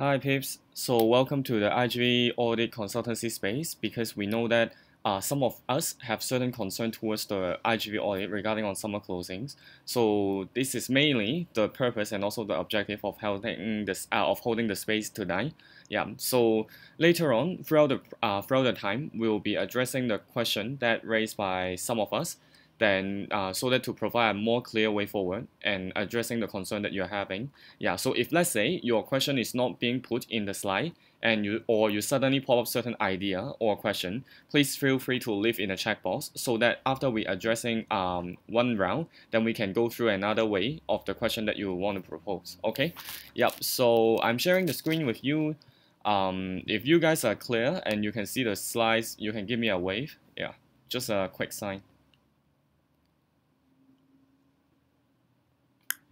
Hi Pips, so welcome to the IGV audit consultancy space because we know that uh, some of us have certain concern towards the IGV audit regarding on summer closings. So this is mainly the purpose and also the objective of holding this uh, of holding the space tonight. Yeah. So later on, throughout the uh, throughout the time, we will be addressing the question that raised by some of us then uh, so that to provide a more clear way forward and addressing the concern that you're having. Yeah, so if let's say your question is not being put in the slide and you or you suddenly pop up certain idea or question, please feel free to leave in the chat box so that after we addressing um, one round, then we can go through another way of the question that you want to propose. Okay, yep. So I'm sharing the screen with you. Um, if you guys are clear and you can see the slides, you can give me a wave. Yeah, just a quick sign.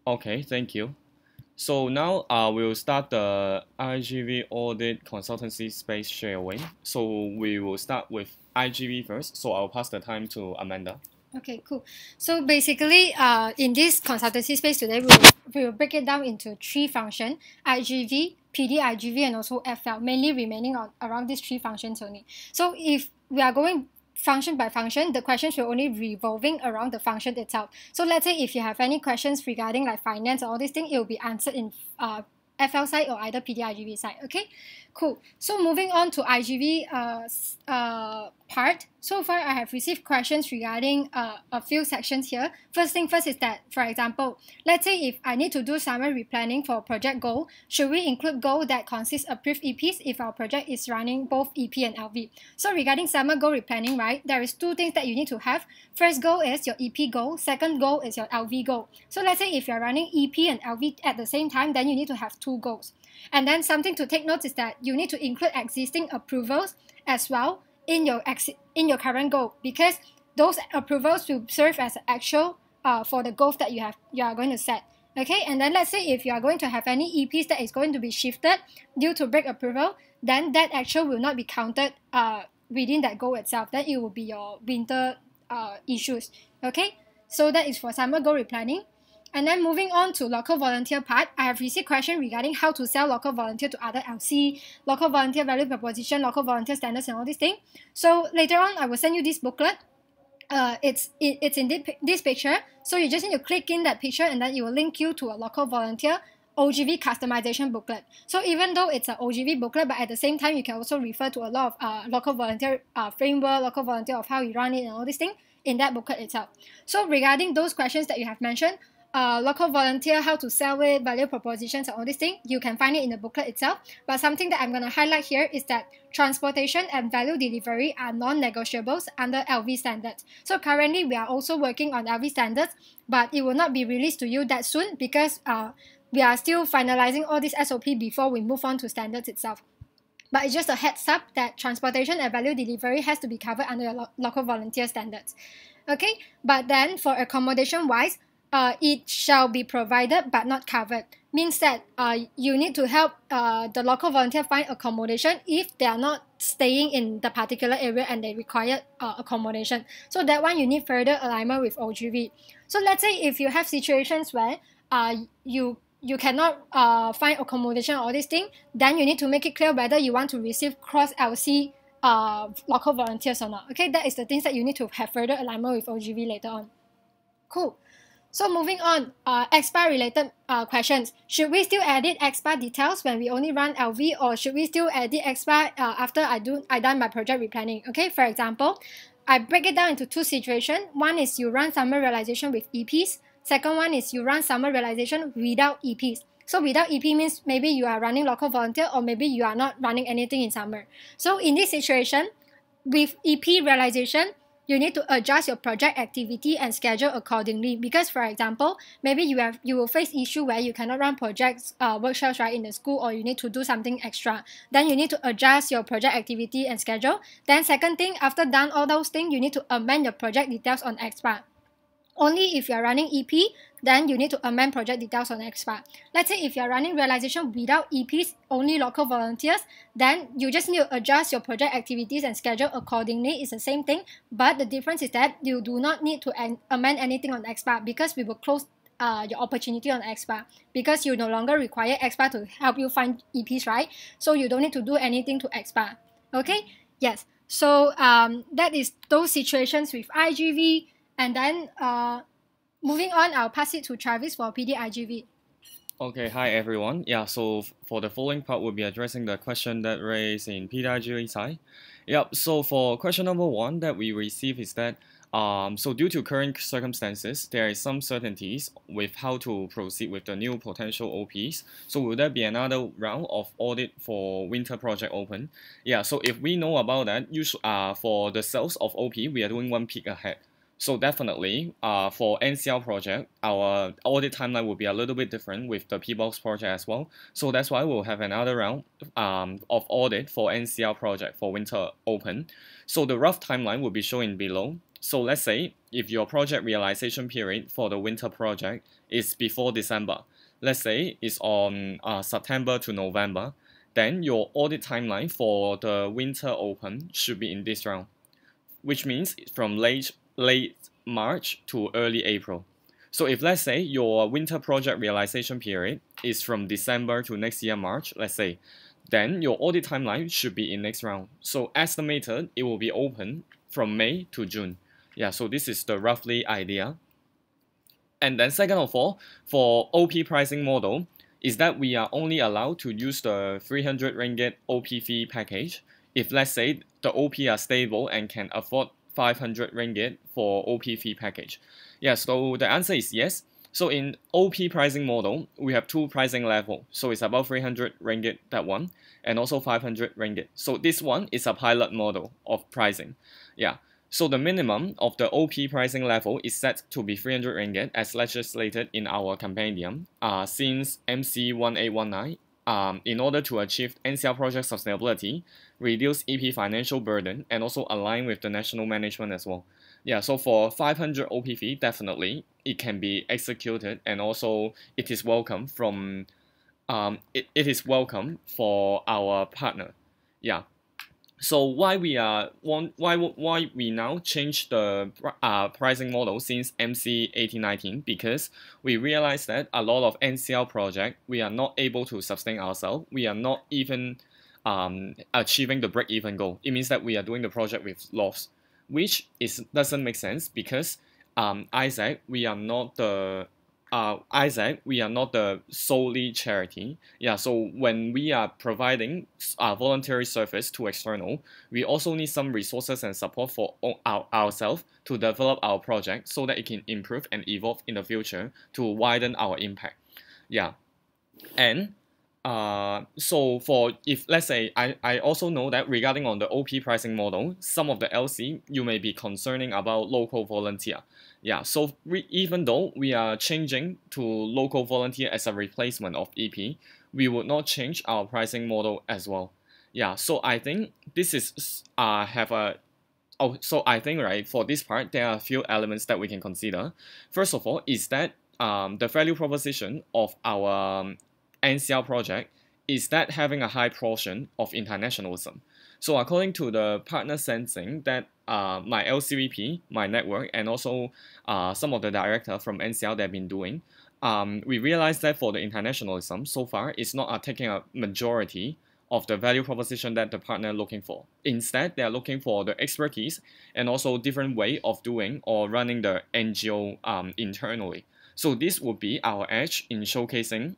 Okay, thank you. So now uh, we'll start the IGV audit consultancy space sharing. So we will start with IGV first. So I'll pass the time to Amanda. Okay, cool. So basically, uh, in this consultancy space today, we will, we will break it down into three functions, IGV, PD IGV, and also FL, mainly remaining on around these three functions only. So if we are going function by function, the questions will only revolving around the function itself. So let's say if you have any questions regarding like finance or all these things, it will be answered in uh, FL side or either PDIGV side. Okay, cool. So moving on to IGV uh, uh, part. So far, I have received questions regarding uh, a few sections here. First thing first is that, for example, let's say if I need to do summer replanning for project goal, should we include goal that consists of approved EPs if our project is running both EP and LV? So regarding summer goal replanning, right, there is two things that you need to have. First goal is your EP goal. Second goal is your LV goal. So let's say if you're running EP and LV at the same time, then you need to have two goals. And then something to take note is that you need to include existing approvals as well in your in your current goal because those approvals will serve as actual uh, for the goals that you have you are going to set. Okay, and then let's say if you are going to have any EPs that is going to be shifted due to break approval, then that actual will not be counted uh, within that goal itself. Then it will be your winter uh, issues. Okay, so that is for summer goal replanning. And then moving on to local volunteer part, I have received questions regarding how to sell local volunteer to other LC, local volunteer value proposition, local volunteer standards, and all these things. So later on, I will send you this booklet. Uh, it's it, it's in this picture. So you just need to click in that picture, and then it will link you to a local volunteer OGV customization booklet. So even though it's an OGV booklet, but at the same time, you can also refer to a lot of uh, local volunteer uh, framework, local volunteer of how you run it, and all these things in that booklet itself. So regarding those questions that you have mentioned, uh, local volunteer, how to sell it, value propositions, and all these things, you can find it in the booklet itself. But something that I'm going to highlight here is that transportation and value delivery are non-negotiables under LV standards. So currently, we are also working on LV standards, but it will not be released to you that soon because uh, we are still finalizing all this SOP before we move on to standards itself. But it's just a heads up that transportation and value delivery has to be covered under lo local volunteer standards. Okay, but then for accommodation wise, uh, it shall be provided but not covered means that uh, you need to help uh, the local volunteer find accommodation if they are not staying in the particular area and they require uh, accommodation. So that one you need further alignment with OGV. So let's say if you have situations where uh, you you cannot uh, find accommodation or this thing, then you need to make it clear whether you want to receive cross LC uh, local volunteers or not. Okay, that is the things that you need to have further alignment with OGV later on. Cool. So moving on, uh, EXPA related uh, questions. Should we still edit EXPA details when we only run LV or should we still edit XBAR uh, after I do I done my project replanning? Okay, for example, I break it down into two situations. One is you run summer realization with EPs. Second one is you run summer realization without EPs. So without EP means maybe you are running local volunteer or maybe you are not running anything in summer. So in this situation, with EP realization, you need to adjust your project activity and schedule accordingly. Because for example maybe you have you will face issue where you cannot run projects uh, workshops right in the school or you need to do something extra. Then you need to adjust your project activity and schedule. Then second thing after done all those things you need to amend your project details on EXPA only if you are running EP, then you need to amend project details on EXPA. Let's say if you are running realization without EPs, only local volunteers, then you just need to adjust your project activities and schedule accordingly. It's the same thing, but the difference is that you do not need to amend anything on EXPA because we will close uh, your opportunity on EXPA because you no longer require EXPA to help you find EPs, right? So you don't need to do anything to XBAR. Okay? Yes. So um, that is those situations with IGV. And then uh, moving on, I'll pass it to Travis for PDIGV. Okay, hi everyone. Yeah, so for the following part, we'll be addressing the question that raised in PDIGV side. Yep, so for question number one that we received is that um, so due to current circumstances, there is some certainties with how to proceed with the new potential OPs. So will there be another round of audit for winter project open? Yeah, so if we know about that, usually, uh, for the sales of OP, we are doing one peak ahead. So definitely, uh, for NCL project, our audit timeline will be a little bit different with the PBox project as well. So that's why we'll have another round um, of audit for NCL project for winter open. So the rough timeline will be shown below. So let's say if your project realization period for the winter project is before December, let's say it's on uh, September to November, then your audit timeline for the winter open should be in this round, which means from late late March to early April. So if let's say your winter project realization period is from December to next year March, let's say, then your audit timeline should be in next round. So estimated it will be open from May to June. Yeah, so this is the roughly idea. And then second of all, for OP pricing model, is that we are only allowed to use the 300 ringgit OP fee package if let's say the OP are stable and can afford 500 ringgit for OP fee package? Yeah, so the answer is yes. So in OP pricing model, we have two pricing level. So it's about 300 ringgit that one, and also 500 ringgit. So this one is a pilot model of pricing. Yeah. So the minimum of the OP pricing level is set to be 300 ringgit as legislated in our compendium uh, since MC 1819 um, in order to achieve NCL project sustainability, reduce EP financial burden, and also align with the national management as well. Yeah, so for 500 OPV, definitely it can be executed, and also it is welcome from, um, it, it is welcome for our partner. Yeah, so why we are why why we now change the uh, pricing model since MC 1819 because we realize that a lot of NCL project we are not able to sustain ourselves. We are not even um, achieving the break even goal. It means that we are doing the project with loss, which is doesn't make sense because um, AIESEC we are not the uh, AIESEC, we are not the solely charity. Yeah, so when we are providing uh, voluntary service to external, we also need some resources and support for our, ourselves to develop our project so that it can improve and evolve in the future to widen our impact. Yeah, and uh, so for if let's say I, I also know that regarding on the OP pricing model, some of the LC you may be concerning about local volunteer. Yeah, so we, even though we are changing to local volunteer as a replacement of EP, we would not change our pricing model as well. Yeah, so I think this is uh have a oh so I think right for this part there are a few elements that we can consider. First of all, is that um, the value proposition of our um, NCL project is that having a high portion of internationalism. So according to the partner sensing that uh, my LCVP, my network, and also uh, some of the director from NCL they've been doing, um, we realized that for the internationalism, so far, it's not uh, taking a majority of the value proposition that the partner looking for. Instead, they are looking for the expertise and also different way of doing or running the NGO um, internally. So this would be our edge in showcasing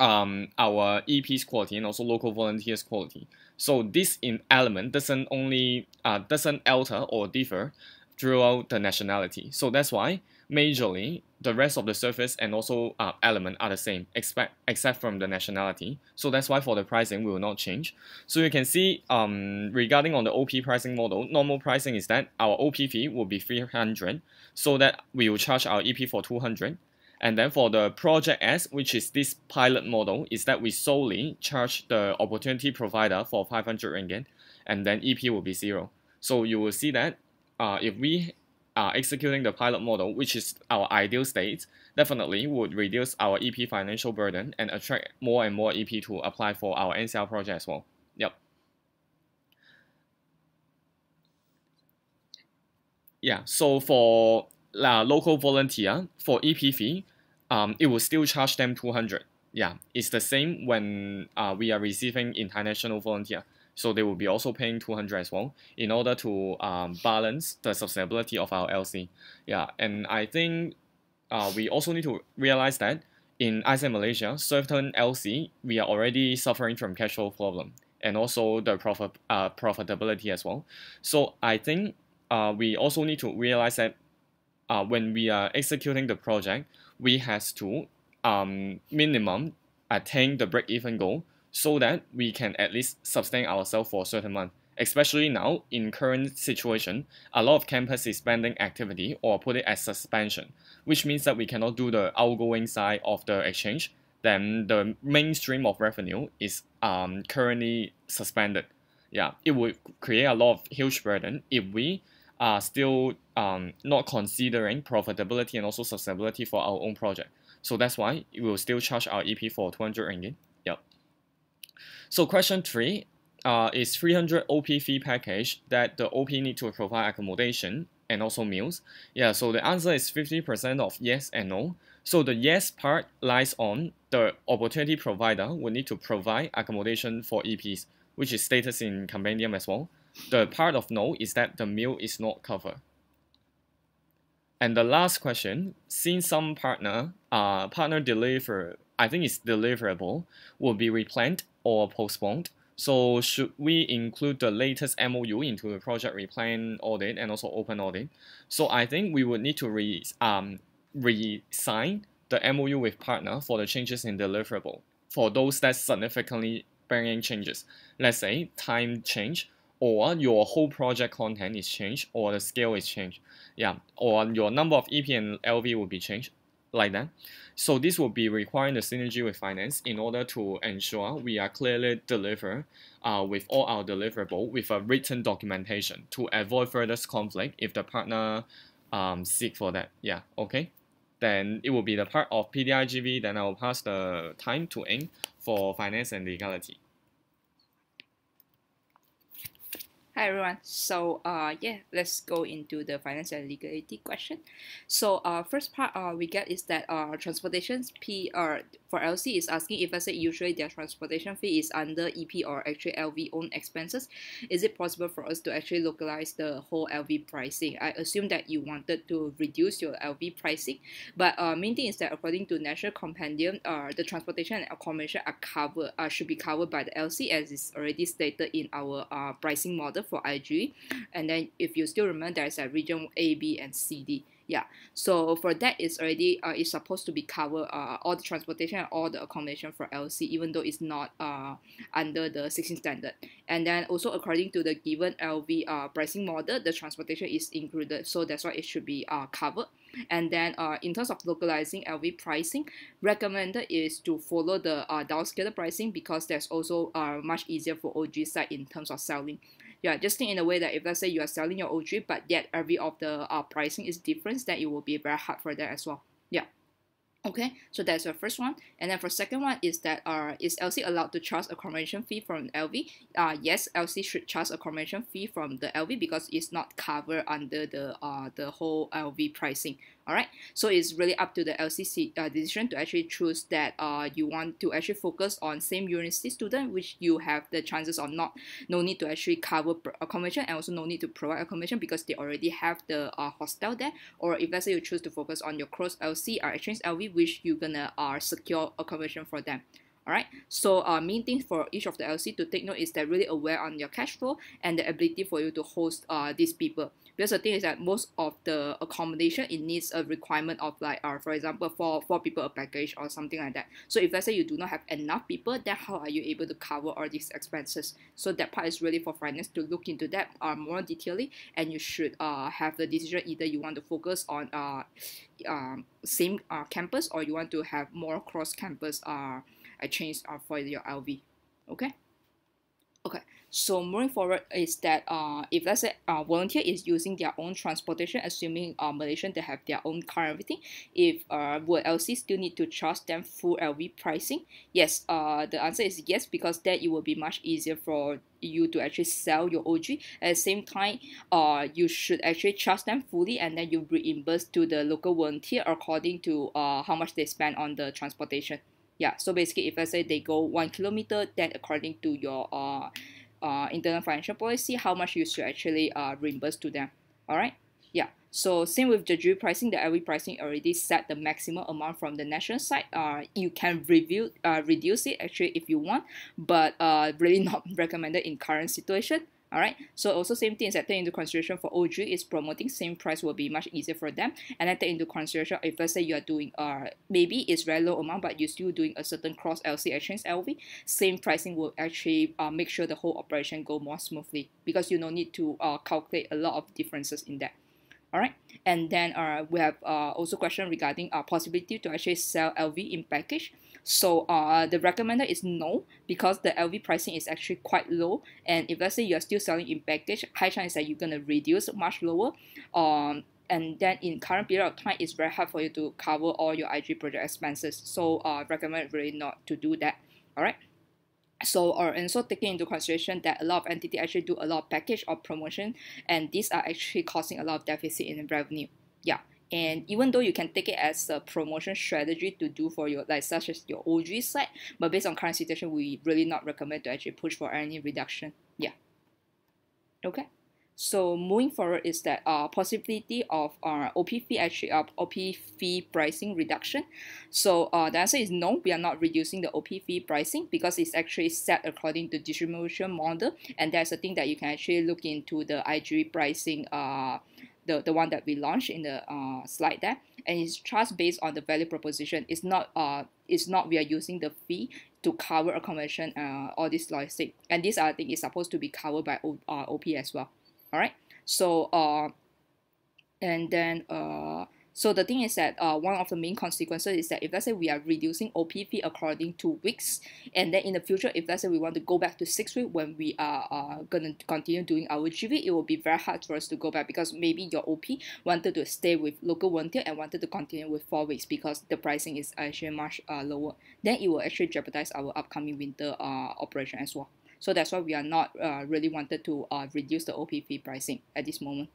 um, our EP's quality and also local volunteers quality. So this in element doesn't only uh, doesn't alter or differ throughout the nationality. So that's why majorly the rest of the surface and also uh, element are the same except except from the nationality. So that's why for the pricing will not change. So you can see um, regarding on the OP pricing model, normal pricing is that our OP fee will be 300 so that we will charge our EP for 200 and then for the project S, which is this pilot model, is that we solely charge the opportunity provider for 500 ringgit, and then EP will be zero. So you will see that uh, if we are executing the pilot model, which is our ideal state, definitely would reduce our EP financial burden and attract more and more EP to apply for our NCL project as well. Yep. Yeah, so for uh, local volunteer, for EP fee, um, it will still charge them 200. Yeah, it's the same when uh, we are receiving international volunteer. So they will be also paying 200 as well in order to um, balance the sustainability of our LC. Yeah, and I think uh, we also need to realize that in AIESEC Malaysia, certain LC, we are already suffering from cash flow problem and also the profit uh, profitability as well. So I think uh, we also need to realize that uh, when we are executing the project, we has to um, minimum attain the break-even goal so that we can at least sustain ourselves for a certain month. Especially now, in current situation, a lot of campus is spending activity or put it as suspension, which means that we cannot do the outgoing side of the exchange. Then the mainstream of revenue is um, currently suspended. Yeah, it would create a lot of huge burden if we are still um, not considering profitability and also sustainability for our own project. So that's why we will still charge our EP for 200 ringgit. Yep. So question three uh, is 300 OP fee package that the OP need to provide accommodation and also meals. Yeah, so the answer is 50% of yes and no. So the yes part lies on the opportunity provider will need to provide accommodation for EPs, which is stated in compendium as well. The part of no is that the meal is not covered. And the last question, since some partner uh, partner deliver, I think it's deliverable, will be replanned or postponed. So should we include the latest MOU into the project replan audit and also open audit? So I think we would need to re um re-sign the MOU with partner for the changes in deliverable for those that significantly bringing changes. Let's say time change or your whole project content is changed or the scale is changed. Yeah, or your number of EP and LV will be changed like that. So this will be requiring the synergy with finance in order to ensure we are clearly deliver uh, with all our deliverable with a written documentation to avoid further conflict if the partner um, seek for that. Yeah, okay. Then it will be the part of PDIGV. Then I will pass the time to Ing for finance and legality. Hi everyone. So uh yeah, let's go into the finance and legality question. So uh first part uh we get is that uh transportation P uh for LC is asking if let's say usually their transportation fee is under EP or actually LV own expenses, is it possible for us to actually localize the whole LV pricing? I assume that you wanted to reduce your LV pricing, but uh main thing is that according to National Compendium, uh the transportation and accommodation are covered uh should be covered by the LC as is already stated in our uh pricing model for IG. And then if you still remember, there's a region A, B, and C, D. Yeah, so for that, it's already uh, it's supposed to be cover uh, all the transportation and all the accommodation for LC, even though it's not uh, under the 16 standard. And then also according to the given LV uh, pricing model, the transportation is included, so that's why it should be uh, covered. And then uh, in terms of localizing LV pricing, recommended is to follow the uh, downscaler pricing because that's also uh, much easier for OG side in terms of selling yeah, just think in a way that if let's say you are selling your OG, but yet every of the uh, pricing is different, then it will be very hard for that as well. Yeah. Okay, so that's the first one. And then for second one is that uh, is LC allowed to charge a convention fee from LV? Uh, yes, LC should charge a convention fee from the LV because it's not covered under the uh, the whole LV pricing. All right, so it's really up to the LCC uh, decision to actually choose that uh, you want to actually focus on same university student, which you have the chances of not no need to actually cover accommodation and also no need to provide accommodation because they already have the uh, hostel there. Or if let's say you choose to focus on your cross LC or exchange LV, which you're gonna uh, secure accommodation for them. Alright, so uh, main thing for each of the LC to take note is that really aware on your cash flow and the ability for you to host uh, these people. Because the thing is that most of the accommodation it needs a requirement of like uh, for example four four people a package or something like that. So if let's say you do not have enough people, then how are you able to cover all these expenses? So that part is really for finance to look into that uh, more detailedly and you should uh, have the decision either you want to focus on uh, um, same uh, campus or you want to have more cross campus uh, change uh, for your LV. Okay. Okay, so moving forward is that uh, if let's say a uh, volunteer is using their own transportation, assuming uh, Malaysian they have their own car everything, if uh, will LC still need to charge them full LV pricing? Yes, uh, the answer is yes because that it will be much easier for you to actually sell your OG. At the same time, uh, you should actually charge them fully and then you reimburse to the local volunteer according to uh, how much they spend on the transportation yeah so basically if let's say they go one kilometer then according to your uh, uh, internal financial policy how much you should actually uh, reimburse to them. All right yeah so same with the jury pricing the every pricing already set the maximum amount from the national side. Uh, you can review uh, reduce it actually if you want but uh, really not recommended in current situation all right so also same thing is that take into consideration for OG is promoting same price will be much easier for them. And then take into consideration if let's say you are doing uh maybe it's very low amount but you're still doing a certain cross LC exchange LV same pricing will actually uh, make sure the whole operation go more smoothly because you don't need to uh, calculate a lot of differences in that. All right and then uh, we have uh, also question regarding uh, possibility to actually sell LV in package so uh, the recommended is no because the LV pricing is actually quite low. And if let's say you're still selling in package high chance that you're going to reduce much lower. Um, and then in current period of time it's very hard for you to cover all your IG project expenses. So uh, recommend really not to do that. All right so or and so taking into consideration that a lot of entity actually do a lot of package or promotion and these are actually causing a lot of deficit in revenue. Yeah and even though you can take it as a promotion strategy to do for your like such as your OG site but based on current situation we really not recommend to actually push for any reduction. Yeah. Okay. So moving forward is that uh, possibility of uh, OP fee actually uh, OP fee pricing reduction. So uh, the answer is no, we are not reducing the OP fee pricing because it's actually set according to distribution model. And that's a thing that you can actually look into the IG pricing uh, the, the one that we launched in the uh, slide there. And it's trust based on the value proposition. It's not uh it's not we are using the fee to cover accommodation uh all this logistic. And this I think is supposed to be covered by o, uh, OP as well. All right so uh and then uh so the thing is that uh, one of the main consequences is that if let's say we are reducing OP fee according to weeks, and then in the future, if let's say we want to go back to six weeks when we are uh, gonna continue doing our GV, it will be very hard for us to go back because maybe your OP wanted to stay with local volunteer and wanted to continue with four weeks because the pricing is actually much uh, lower. Then it will actually jeopardize our upcoming winter uh, operation as well. So that's why we are not uh, really wanted to uh, reduce the OP fee pricing at this moment.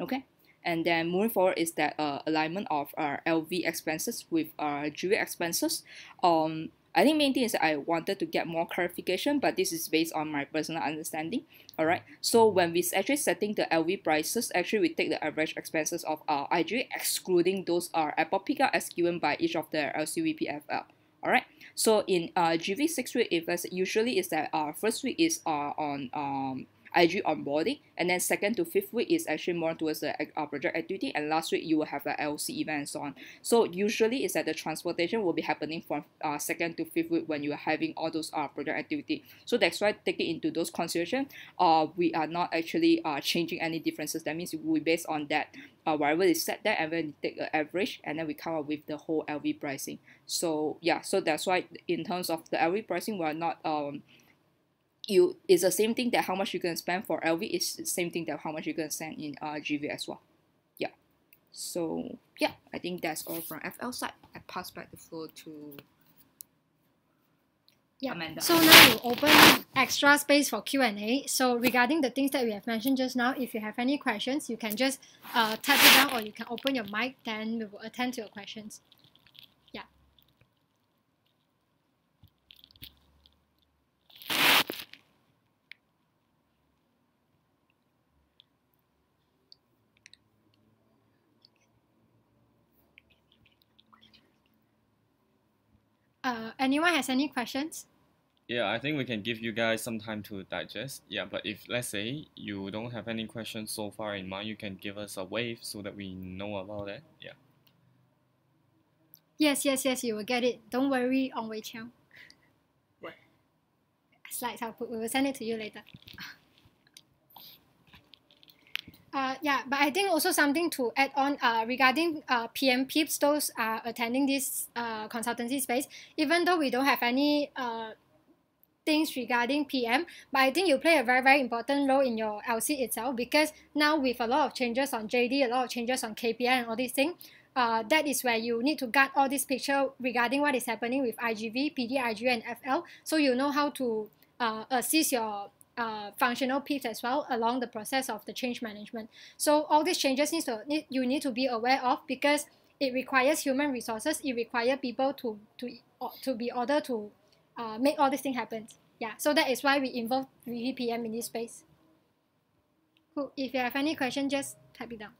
Okay. And then moving forward is that uh, alignment of our LV expenses with our GV expenses. Um, I think main thing is I wanted to get more clarification, but this is based on my personal understanding. All right. So when we actually setting the LV prices, actually we take the average expenses of our IG, excluding those are Apple pickup as given by each of the LCVPFL. All right. So in uh, GV six week, if usually is that uh, first week is uh, on um IG onboarding, and then second to fifth week is actually more towards the uh, project activity, and last week you will have the LC event and so on. So usually is that the transportation will be happening from uh, second to fifth week when you are having all those uh, project activity. So that's why taking into those consideration, uh, we are not actually uh, changing any differences. That means we based on that uh, whatever is set there and then take an average and then we come up with the whole LV pricing. So yeah, so that's why in terms of the LV pricing, we are not um you it's the same thing that how much you're gonna spend for LV is the same thing that how much you're gonna spend in uh, GV as well. Yeah. So yeah, I think that's all from FL side. I pass back the floor to yeah. Amanda. So now we open extra space for Q&A. So regarding the things that we have mentioned just now, if you have any questions, you can just uh, type it down or you can open your mic, then we will attend to your questions. Uh, anyone has any questions? Yeah, I think we can give you guys some time to digest. Yeah, but if let's say you don't have any questions so far in mind, you can give us a wave so that we know about it. Yeah. Yes, yes, yes, you will get it. Don't worry, on Wei Qiang. What? Slides, I'll put, we will send it to you later. Uh, yeah, but I think also something to add on uh, regarding uh, PM peeps, those are attending this uh, consultancy space, even though we don't have any uh, things regarding PM, but I think you play a very, very important role in your LC itself because now with a lot of changes on JD, a lot of changes on KPI and all these things, uh, that is where you need to guard all this picture regarding what is happening with IGV, PD, IGV, and FL. So you know how to uh, assist your uh, functional peeps as well along the process of the change management. So all these changes needs to need, you need to be aware of because it requires human resources. It requires people to to to be ordered to uh, make all these things happen. Yeah, so that is why we involve VPM in this space. Cool. If you have any question, just type it down.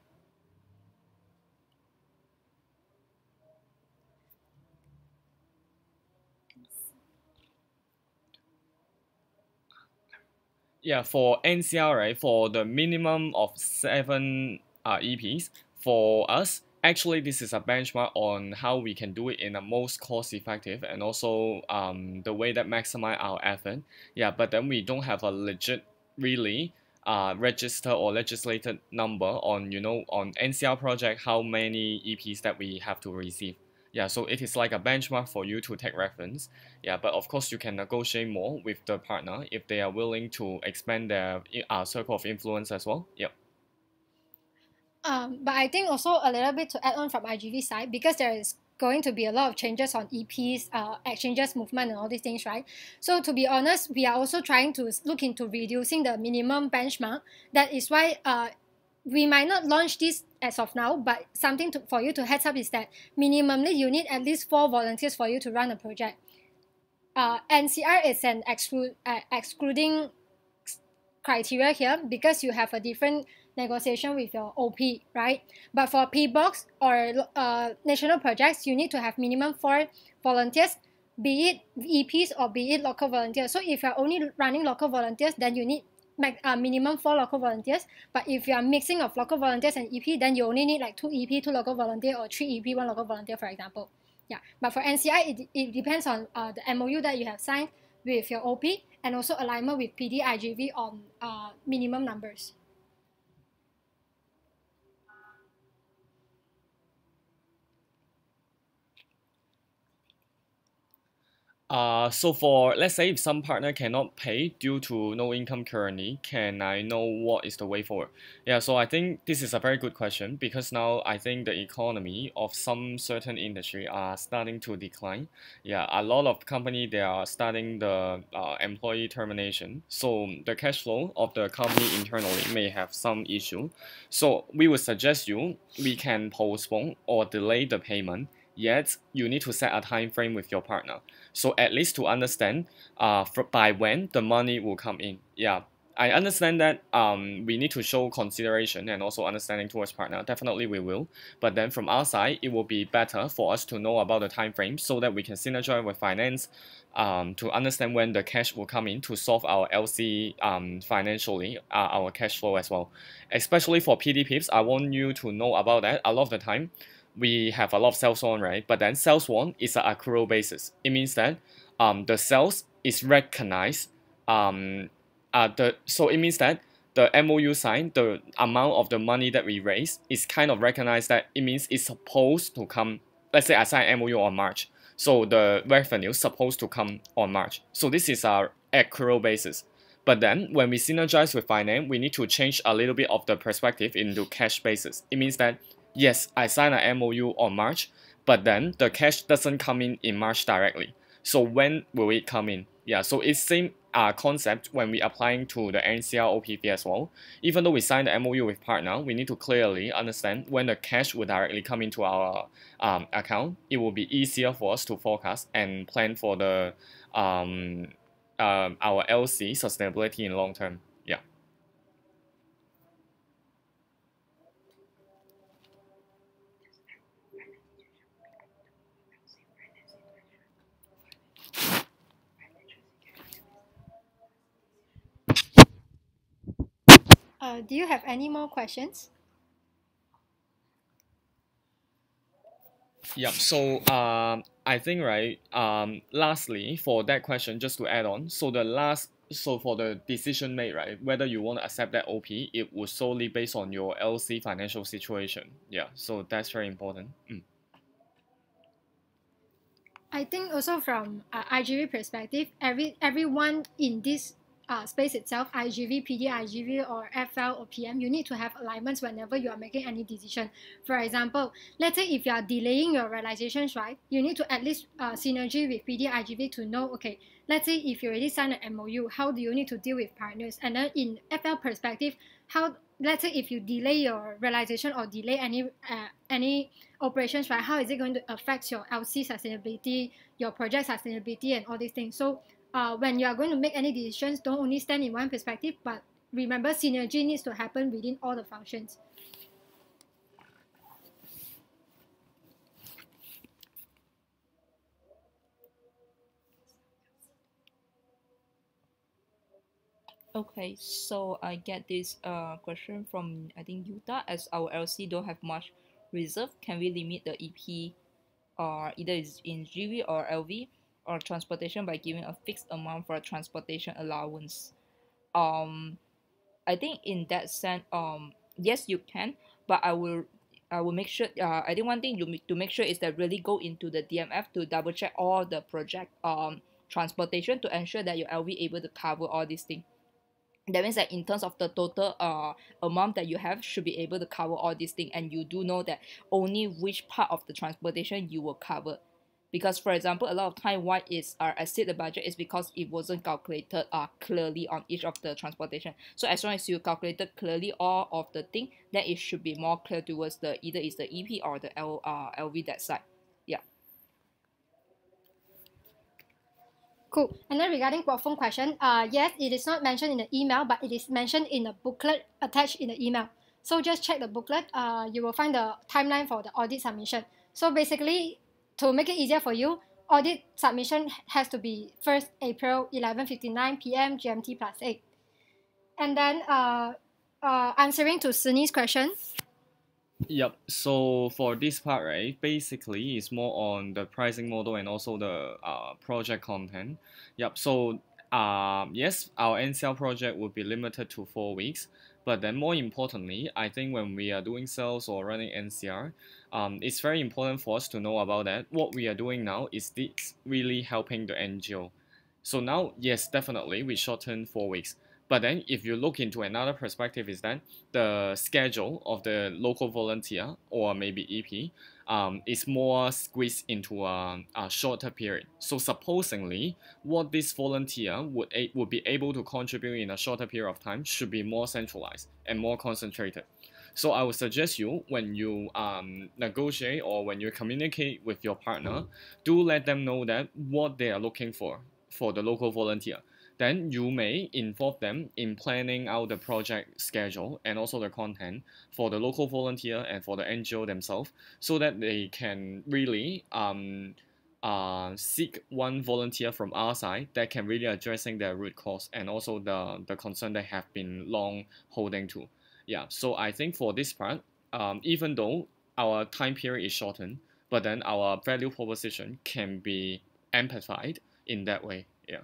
Yeah, for NCR, right, for the minimum of seven uh, EPs, for us, actually this is a benchmark on how we can do it in the most cost effective and also um, the way that maximize our effort. Yeah, but then we don't have a legit, really, uh, register or legislated number on, you know, on NCR project, how many EPs that we have to receive. Yeah, so it is like a benchmark for you to take reference. Yeah, but of course you can negotiate more with the partner if they are willing to expand their uh, circle of influence as well. Yep. Um, but I think also a little bit to add on from IGV side because there is going to be a lot of changes on EPs, uh, exchanges, movement, and all these things, right? So to be honest, we are also trying to look into reducing the minimum benchmark. That is why uh, we might not launch this as of now, but something to, for you to heads up is that minimally you need at least four volunteers for you to run a project. Uh, NCR is an exclude, uh, excluding criteria here because you have a different negotiation with your OP, right? But for PBOX or uh, national projects, you need to have minimum four volunteers, be it EPs or be it local volunteers. So if you're only running local volunteers, then you need uh, minimum four local volunteers. But if you are mixing of local volunteers and EP, then you only need like two EP, two local volunteer, or three EP, one local volunteer, for example. Yeah. But for NCI, it, it depends on uh, the MOU that you have signed with your OP and also alignment with PDIGV on uh, minimum numbers. Uh, so for let's say if some partner cannot pay due to no income currently, can I know what is the way forward? Yeah, so I think this is a very good question because now I think the economy of some certain industry are starting to decline. Yeah, a lot of company they are starting the uh, employee termination. So the cash flow of the company internally may have some issue. So we would suggest you we can postpone or delay the payment yet you need to set a time frame with your partner so at least to understand uh, by when the money will come in yeah I understand that um, we need to show consideration and also understanding towards partner. Definitely we will. But then from our side, it will be better for us to know about the time frame so that we can synergize with finance um, to understand when the cash will come in to solve our LC um, financially, uh, our cash flow as well. Especially for PDPs, I want you to know about that. A lot of the time, we have a lot of sales on, right? But then sales one is an accrual basis. It means that um, the sales is recognized. Um, uh, the so it means that the MOU sign, the amount of the money that we raise is kind of recognized that it means it's supposed to come. Let's say I sign MOU on March, so the revenue is supposed to come on March. So this is our accrual basis. But then when we synergize with finance, we need to change a little bit of the perspective into cash basis. It means that yes, I signed an MOU on March, but then the cash doesn't come in in March directly. So when will it come in? Yeah, so it's same uh, concept when we applying to the NCR OPP as well. Even though we signed the MOU with partner, we need to clearly understand when the cash will directly come into our um, account. It will be easier for us to forecast and plan for the um, uh, our LC sustainability in long term. Uh, do you have any more questions? Yep. So um, I think right. Um, lastly, for that question, just to add on, so the last, so for the decision made, right, whether you want to accept that OP, it was solely based on your LC financial situation. Yeah. So that's very important. Mm. I think also from uh, IGV perspective, every everyone in this uh, space itself, IGV, PD, IGV, or FL or PM, you need to have alignments whenever you are making any decision. For example, let's say if you are delaying your realizations, right, you need to at least uh, synergy with PD, IGV to know, okay, let's say if you already signed an MOU, how do you need to deal with partners? And then in FL perspective, how let's say if you delay your realization or delay any uh, any operations, right? How is it going to affect your LC sustainability, your project sustainability, and all these things? So uh, when you are going to make any decisions, don't only stand in one perspective, but remember synergy needs to happen within all the functions. Okay, so I get this uh question from I think Utah as our LC don't have much reserve. Can we limit the EP or uh, either is in GV or LV or transportation by giving a fixed amount for a transportation allowance? Um, I think in that sense, um, yes, you can, but I will I will make sure. Uh, I think one thing you to make sure is that really go into the DMF to double check all the project um transportation to ensure that you your LV able to cover all these things that means that in terms of the total uh amount that you have should be able to cover all these things and you do know that only which part of the transportation you will cover because for example a lot of time why is uh, exceed the budget is because it wasn't calculated uh clearly on each of the transportation so as long as you calculated clearly all of the thing then it should be more clear towards the either is the ep or the L, uh, lv that side yeah Cool. And then regarding phone question, uh, yes, it is not mentioned in the email, but it is mentioned in the booklet attached in the email. So just check the booklet. Uh, you will find the timeline for the audit submission. So basically, to make it easier for you, audit submission has to be 1st April 11.59 p.m. GMT plus 8. And then uh, uh, answering to Sunny's question, Yep. So for this part, right, basically it's more on the pricing model and also the uh, project content. Yep. So uh, yes, our NCL project would be limited to four weeks. But then more importantly, I think when we are doing sales or running NCR, um, it's very important for us to know about that. What we are doing now is this really helping the NGO. So now, yes, definitely we shorten four weeks. But then if you look into another perspective is that the schedule of the local volunteer or maybe EP um, is more squeezed into a, a, shorter period. So supposedly, what this volunteer would, would be able to contribute in a shorter period of time should be more centralized and more concentrated. So I would suggest you when you um, negotiate or when you communicate with your partner, do let them know that what they are looking for for the local volunteer then you may involve them in planning out the project schedule and also the content for the local volunteer and for the NGO themselves so that they can really um, uh, seek one volunteer from our side that can really addressing their root cause and also the, the concern they have been long holding to. Yeah, so I think for this part, um, even though our time period is shortened, but then our value proposition can be amplified in that way. Yeah.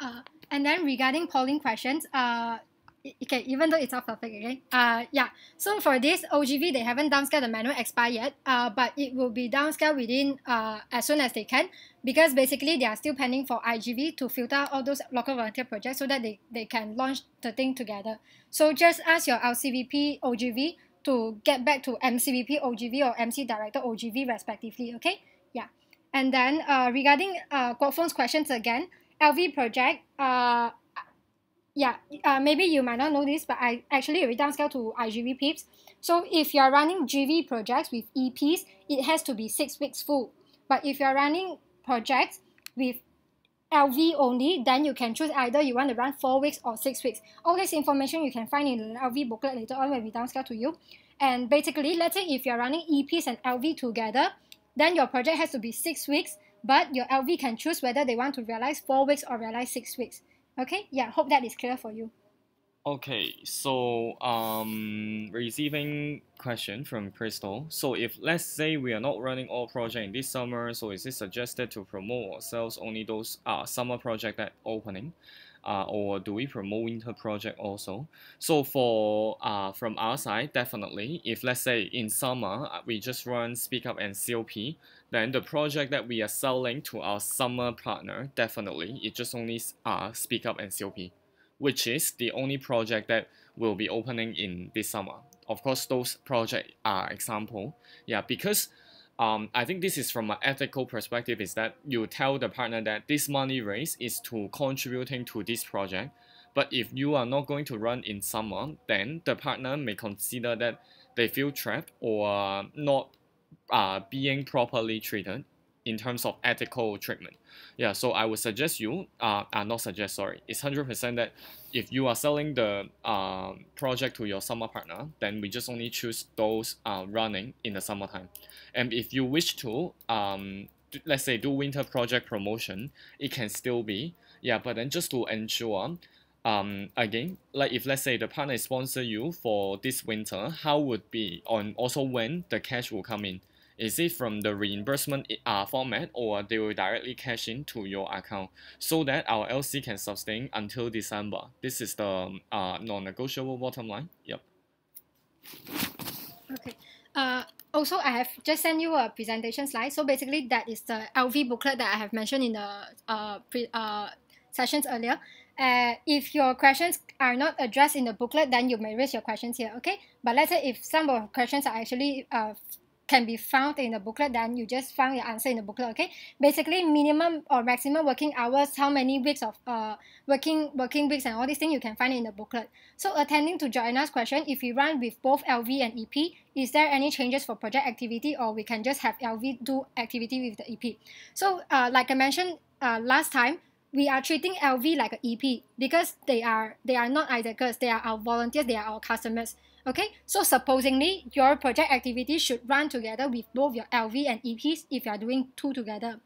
Uh, and then regarding polling questions, uh, okay, even though it's off topic again, uh, yeah. So for this OGV, they haven't downscaled the manual expire yet, uh, but it will be downscaled within uh as soon as they can, because basically they are still pending for IGV to filter all those local volunteer projects so that they, they can launch the thing together. So just ask your LCVP OGV to get back to MCVP OGV or MC Director OGV respectively, okay? Yeah. And then uh, regarding uh, Guokfeng's questions again, LV project, uh, yeah, uh, maybe you might not know this, but I actually already downscale to IGV pips. So if you're running GV projects with EPs, it has to be six weeks full. But if you're running projects with LV only, then you can choose either you want to run four weeks or six weeks. All this information you can find in the LV booklet later on when we downscale to you. And basically, let's say if you're running EPs and LV together, then your project has to be six weeks, but your LV can choose whether they want to realize four weeks or realize six weeks. Okay, yeah, hope that is clear for you. Okay, so um, receiving question from Crystal. So if let's say we are not running all project in this summer, so is it suggested to promote ourselves only those uh, summer project that opening? Uh, or do we promote winter project also? So for uh, from our side, definitely, if let's say in summer uh, we just run Speak Up and COP, then the project that we are selling to our summer partner, definitely, it just only uh, Speak Up and COP, which is the only project that will be opening in this summer. Of course, those project are example, yeah, because um, I think this is from an ethical perspective is that you tell the partner that this money raised is to contributing to this project. But if you are not going to run in summer, then the partner may consider that they feel trapped or not uh, being properly treated in terms of ethical treatment. Yeah, so I would suggest you, uh, uh not suggest, sorry, it's 100% that if you are selling the uh, project to your summer partner, then we just only choose those uh, running in the summertime. And if you wish to, um, let's say do winter project promotion, it can still be, yeah, but then just to ensure, um, again, like if let's say the partner sponsor you for this winter, how would be on also when the cash will come in? Is it from the reimbursement uh, format or they will directly cash in to your account so that our LC can sustain until December? This is the uh, non-negotiable bottom line. Yep. Okay. Uh, also, I have just sent you a presentation slide. So basically, that is the LV booklet that I have mentioned in the uh, pre, uh, sessions earlier. Uh, if your questions are not addressed in the booklet, then you may raise your questions here, okay? But let's say if some of the questions are actually uh, can be found in the booklet, then you just find your answer in the booklet, okay? Basically, minimum or maximum working hours, how many weeks of uh, working working weeks and all these things you can find in the booklet. So attending to Joanna's question, if we run with both LV and EP, is there any changes for project activity or we can just have LV do activity with the EP? So uh, like I mentioned uh, last time, we are treating LV like an EP because they are they are not AIESECers, they are our volunteers, they are our customers. Okay, so supposingly your project activity should run together with both your LV and EPs if you are doing two together.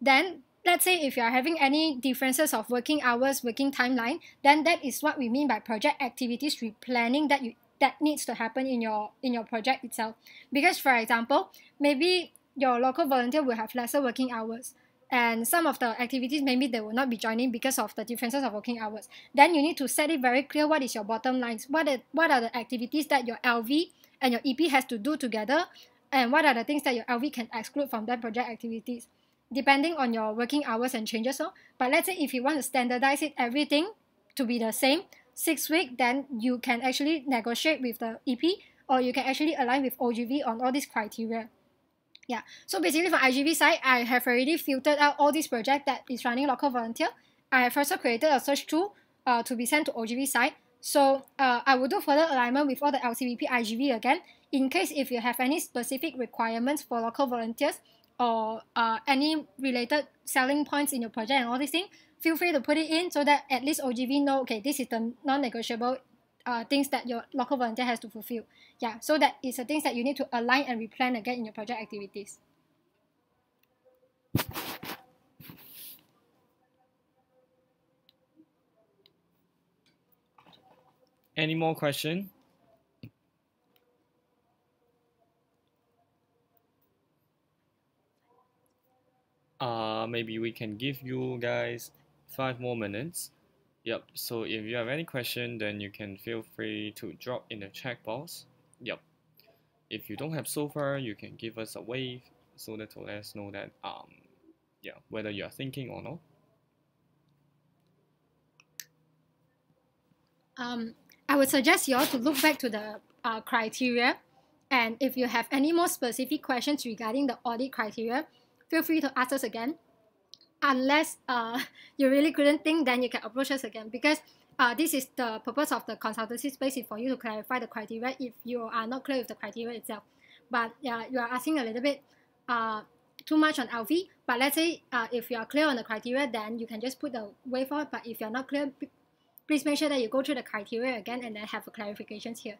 Then let's say if you are having any differences of working hours, working timeline, then that is what we mean by project activities replanning that you that needs to happen in your in your project itself. Because for example, maybe your local volunteer will have lesser working hours and some of the activities maybe they will not be joining because of the differences of working hours. Then you need to set it very clear what is your bottom lines. What are, what are the activities that your lv and your ep has to do together and what are the things that your lv can exclude from that project activities depending on your working hours and changes so but let's say if you want to standardize it everything to be the same six week then you can actually negotiate with the ep or you can actually align with ogv on all these criteria yeah, so basically for IGV side, I have already filtered out all these projects that is running local volunteer. I have also created a search tool uh, to be sent to OGV side. So uh, I will do further alignment with all the LCBP IGV again, in case if you have any specific requirements for local volunteers or uh, any related selling points in your project and all these things, feel free to put it in so that at least OGV know, okay, this is the non-negotiable uh, things that your local volunteer has to fulfill. Yeah, so that is the things that you need to align and replan again in your project activities. Any more question? Uh, maybe we can give you guys five more minutes. Yep, so if you have any question, then you can feel free to drop in the chat box. Yep. If you don't have so far, you can give us a wave so that to let us know that um yeah whether you are thinking or not. Um, I would suggest you all to look back to the uh, criteria, and if you have any more specific questions regarding the audit criteria, feel free to ask us again unless uh, you really couldn't think, then you can approach us again because uh, this is the purpose of the consultancy space is for you to clarify the criteria if you are not clear with the criteria itself. But yeah, you are asking a little bit uh, too much on LV. But let's say uh, if you are clear on the criteria, then you can just put the way forward. But if you're not clear, please make sure that you go through the criteria again and then have clarifications here.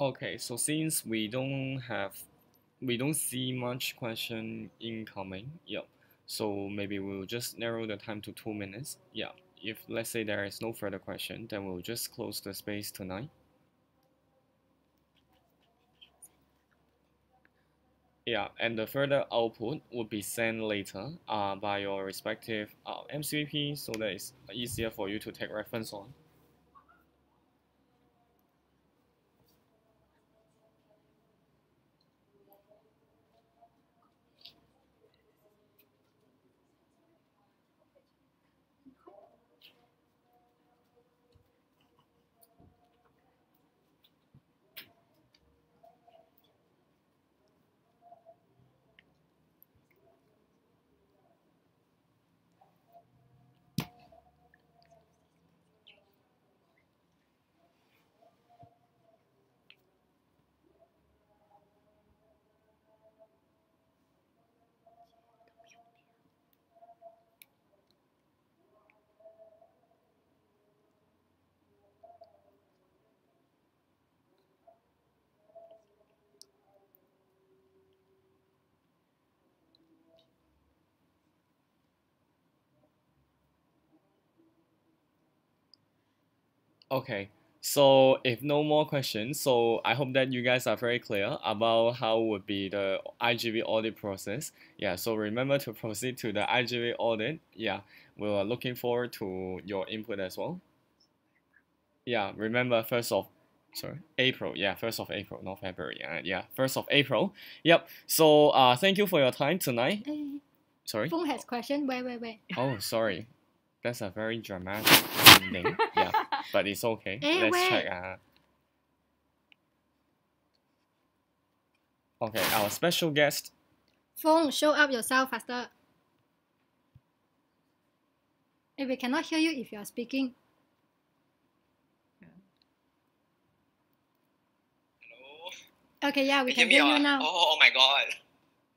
Okay, so since we don't have, we don't see much question incoming, yep. So maybe we'll just narrow the time to two minutes. Yeah, if let's say there is no further question, then we'll just close the space tonight. Yeah, and the further output would be sent later uh, by your respective uh, MCVP so that it's easier for you to take reference on. Okay, so if no more questions, so I hope that you guys are very clear about how would be the IGV audit process. Yeah, so remember to proceed to the IGV audit. Yeah, we are looking forward to your input as well. Yeah, remember first of sorry April. Yeah, first of April, not February. Uh, yeah, first of April. Yep. So uh, thank you for your time tonight. Eh, Sorry. Fong has question. Wait, wait, wait. Oh, sorry. That's a very dramatic ending. Yeah, but it's okay. Eh, Let's wait. check. Uh... Okay, our special guest. Fong, show up yourself faster. Eh, we cannot hear you if you are speaking. Hello. Okay, yeah, we Can can hear hear you me? now. Oh, oh my god.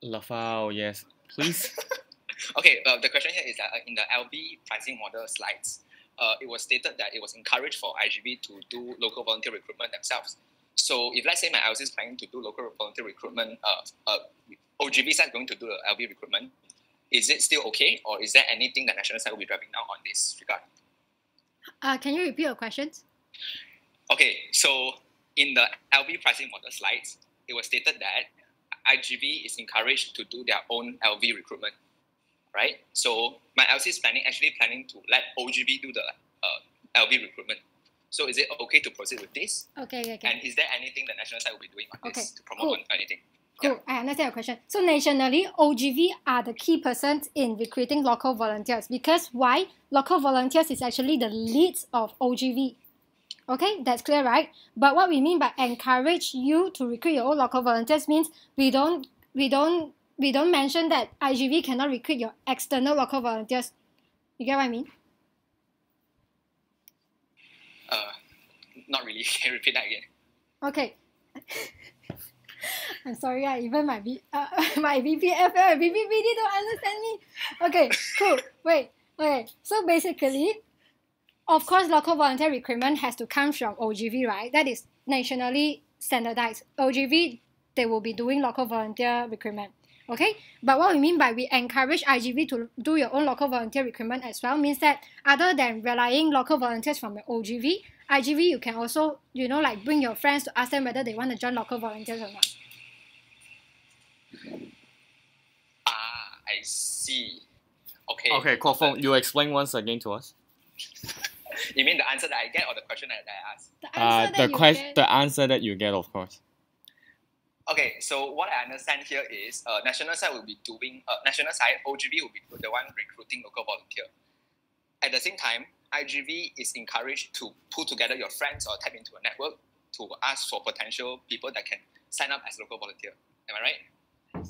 Lafao, yes. Please. Okay, uh, the question here is that uh, in the LV pricing model slides, uh, it was stated that it was encouraged for IGV to do local volunteer recruitment themselves. So if let's say my LC is planning to do local volunteer recruitment, uh, uh, OGV side going to do the LV recruitment, is it still okay, or is there anything that national side will be driving down on this regard? Uh, can you repeat your questions? Okay, so in the LV pricing model slides, it was stated that IGV is encouraged to do their own LV recruitment, right? So my LC is planning actually planning to let OGV do the uh, LV recruitment. So is it okay to proceed with this? Okay, okay, okay. And is there anything the national side will be doing on this to promote cool. anything? Cool. I understand your question. So nationally, OGV are the key persons in recruiting local volunteers because why? Local volunteers is actually the leads of OGV. Okay, that's clear, right? But what we mean by encourage you to recruit your own local volunteers means we don't we don't we don't mention that IGV cannot recruit your external local volunteers. You get what I mean? Uh, not really. Can you repeat that again? Okay. I'm sorry, I even my B, uh, my VPFL and VPPD don't understand me. Okay, cool. Wait, okay. So basically, of course, local volunteer recruitment has to come from OGV, right? That is nationally standardized. OGV, they will be doing local volunteer recruitment. Okay, but what we mean by we encourage IGV to do your own local volunteer recruitment as well means that other than relying local volunteers from your OGV, IGV you can also you know like bring your friends to ask them whether they want to join local volunteers or not. Ah, I see. Okay. Okay, Kwok you explain once again to us. You mean the answer that I get or the question that I ask? The Uh, answer the that you question, get, the answer that you get, of course. Okay, so what I understand here is uh, national side will be doing uh, national side OGV will be the one recruiting local volunteer. At the same time, IGV is encouraged to pull together your friends or tap into a network to ask for potential people that can sign up as local volunteer. Am I right?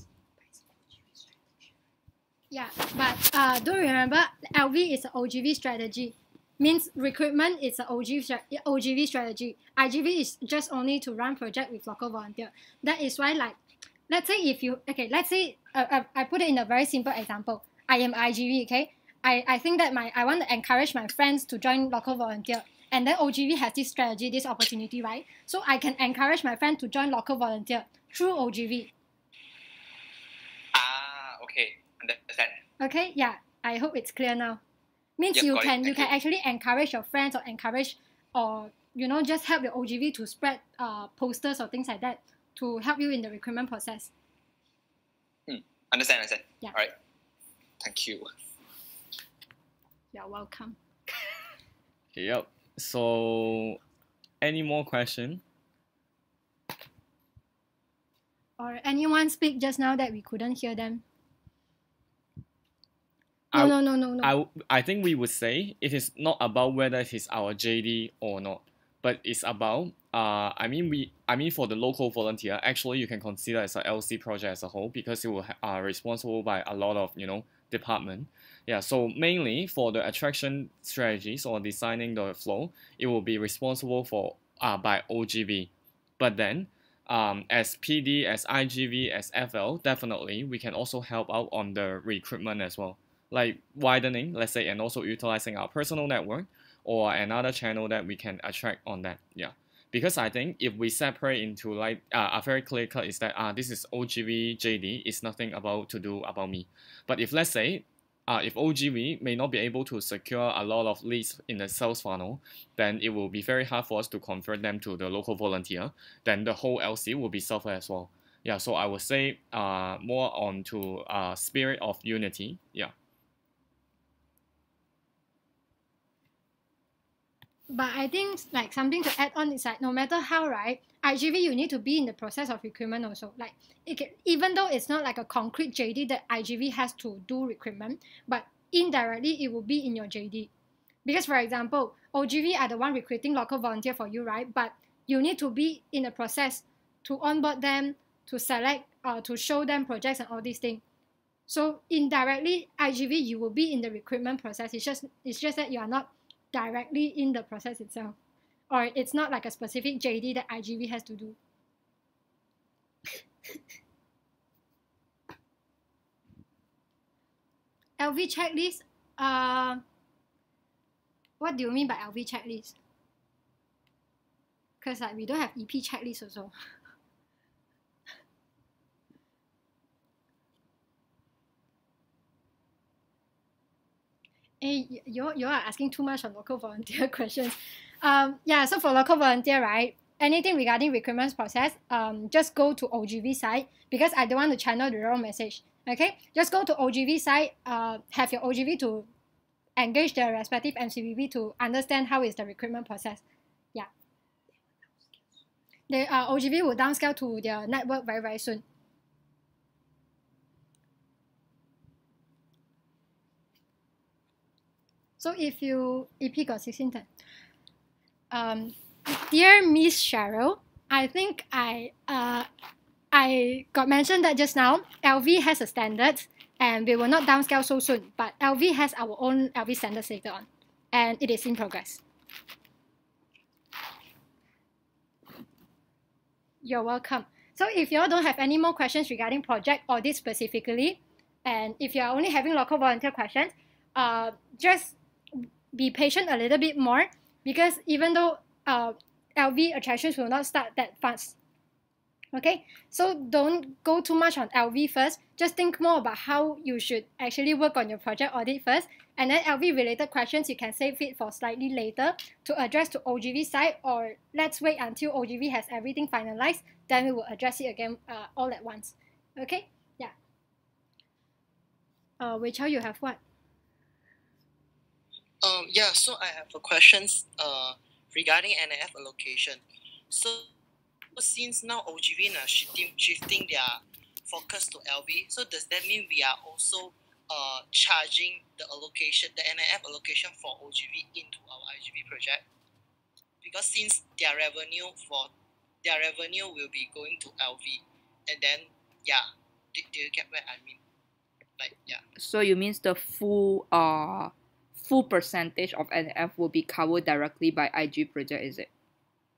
yeah, but uh, do remember LV is an OGV strategy. Means recruitment is an OGV, stra- OGV strategy. IGV is just only to run project with local volunteer. That is why like, let's say if you okay, let's say uh, uh, I put it in a very simple example. I am IGV, okay. I, I think that my I want to encourage my friends to join local volunteer. and then OGV has this strategy, this opportunity, right? So I can encourage my friend to join local volunteer through OGV. Ah, okay, understand. Okay, yeah, I hope it's clear now. Means Yep, you got it, can you thank can you. actually encourage your friends or encourage or you know just help your OGV to spread uh, posters or things like that to help you in the recruitment process. Hmm. Understand, understand. Yeah. All right. Thank you. You're welcome. Yep. So, any more question? Or anyone speak just now that we couldn't hear them? I- No, no, no, no, no. I, I think we would say it is not about whether it is our JD or not, but it's about uh I mean we I mean for the local volunteer actually you can consider as a LC project as a whole because it will ha- are responsible by a lot of you know department. Yeah, so mainly for the attraction strategies or designing the flow, it will be responsible for uh by OGV, but then. Um, as PD, as IGV, as FL, definitely we can also help out on the recruitment as well like widening, let's say, and also utilizing our personal network or another channel that we can attract on that. Yeah. Because I think if we separate into like uh, a very clear cut is that uh, this is OGV JD, it's nothing about to do about me. But if let's say uh, if OGV may not be able to secure a lot of leads in the sales funnel, then it will be very hard for us to convert them to the local volunteer. Then the whole LC will be suffer as well. Yeah, so I would say uh, more on to uh, spirit of unity. Yeah. But I think like something to add on is like no matter how right, IGV you need to be in the process of recruitment also. Like it can, even though it's not like a concrete JD that IGV has to do recruitment, but indirectly it will be in your JD. Because for example, OGV are the one recruiting local volunteer for you, right? But you need to be in the process to onboard them, to select, uh, to show them projects and all these things. So indirectly, IGV you will be in the recruitment process. It's just it's just that you are not directly in the process itself. Or it's not like a specific JD that IGV has to do. LV checklist, uh, what do you mean by LV checklist? Because like we don't have EP checklist also. Hey, you you are asking too much on local volunteer questions. Um, yeah, so for local volunteer, right? Anything regarding recruitment process, um, just go to OGV site because I don't want to channel the wrong message. Okay, just go to OGV site. Uh, have your OGV to engage the respective MCVP to understand how is the recruitment process. Yeah. The uh, OGV will downscale to their network very very soon. So if you EP got 16 10. Um, dear Miss Cheryl, I think I uh, I got mentioned that just now. LV has a standard, and we will not downscale so soon. But LV has our own LV standards later on, and it is in progress. You're welcome. So if you all don't have any more questions regarding project audit specifically, and if you are only having local volunteer questions, uh, just be patient a little bit more because even though uh, LV attractions will not start that fast. Okay, so don't go too much on LV first. Just think more about how you should actually work on your project audit first, and then LV related questions you can save it for slightly later to address to OGV side, or let's wait until OGV has everything finalized, then we will address it again uh, all at once. Okay, yeah. Uh, Wei you have what? Um, yeah, so I have a questions uh, regarding NAF allocation. So since now OGV are shifting, shifting their focus to LV, so does that mean we are also uh, charging the allocation, the NAF allocation for OGV into our IGV project? Because since their revenue for their revenue will be going to LV, and then yeah, do, do you get what I mean? Like yeah. So you means the full uh full percentage of NF will be covered directly by IG project, is it?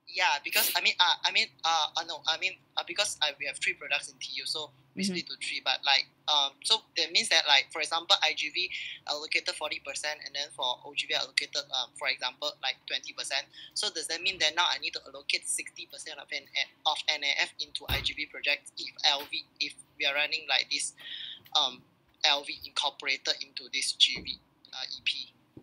Yeah, because I mean, uh, I mean, uh, uh no, I mean, uh, because uh, we have three products in TU, so we Mhm. split to three. But like, um, so that means that like, for example, IGV allocated forty percent, and then for OGV allocated, um, for example, like twenty percent. So does that mean that now I need to allocate sixty percent of an of NAF into IGV projects if LV if we are running like this, um, LV incorporated into this GV uh, EP?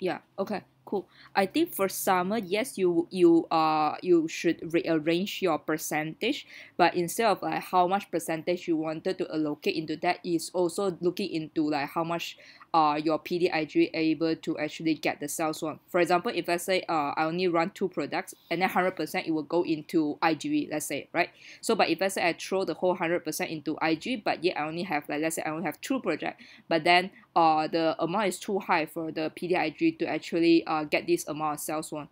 Yeah. Okay. Cool. I think for summer, yes, you you uh you should rearrange your percentage, but instead of like how much percentage you wanted to allocate into that is also looking into like how much uh your PDIG able to actually get the sales one. For example, if let's say uh I only run two products and then hundred percent it will go into IGV, let's say, right? So but if let's say I throw the whole hundred percent into IG, but yet I only have like let's say I only have two projects, but then uh the amount is too high for the PDIG to actually uh get this amount of sales one.